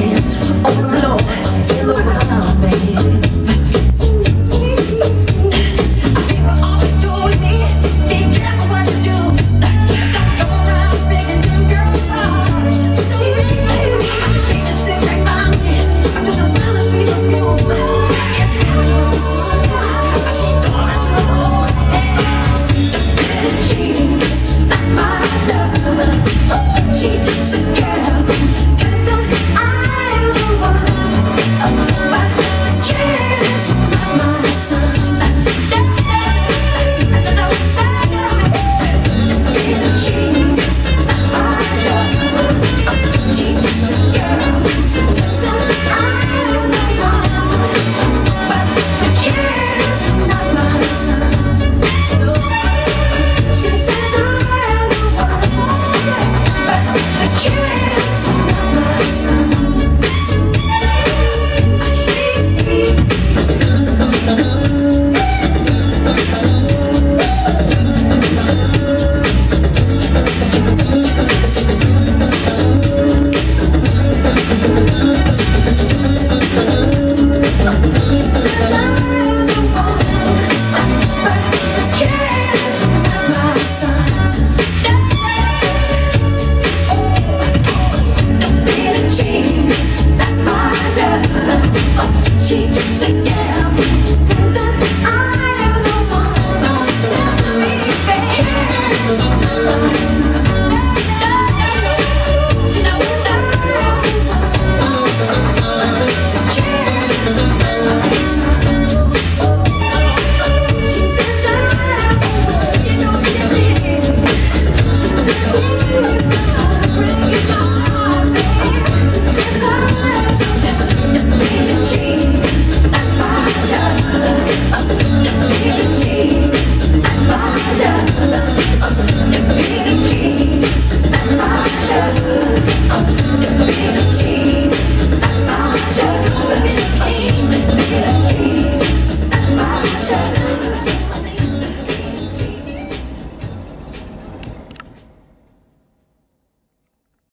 dance. Yeah.